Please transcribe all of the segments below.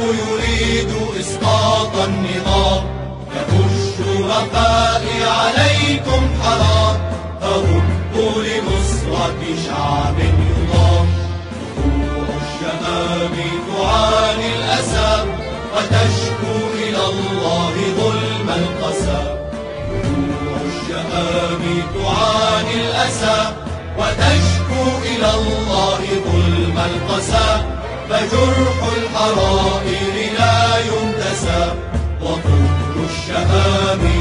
يريد إسقاط النظام. يهش رفائي عليكم حرام. أهبوا لنصرة شعب يضام نفور الشباب تعاني الأسى. وتشكو إلى الله ظلم القسى. الشباب تعاني الأسى. وتشكو إلى الله ظلم القسى. فجرح الحرائر لا ينتسى وطهر الشهام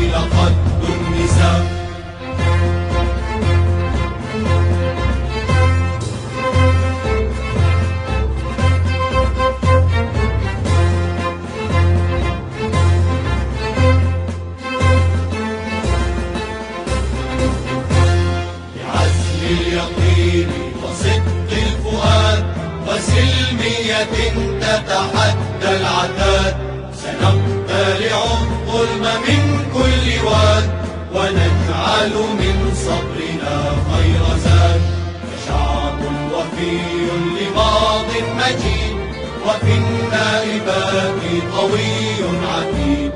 وسلمية تتحدى العتاد. سنقتلع الظلم من كل واد ونجعل من صبرنا خير زاد. فشعب وفي لماض مجيد وفي النائبات قوي عتيد.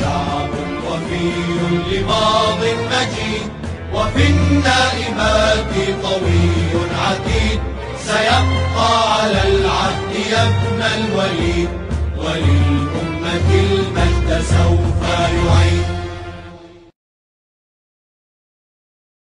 شعب وفي لماض مجيد وفي النائبات قوي عتيد. يا ابن الوليد وللأمة المجد سوف يعيد.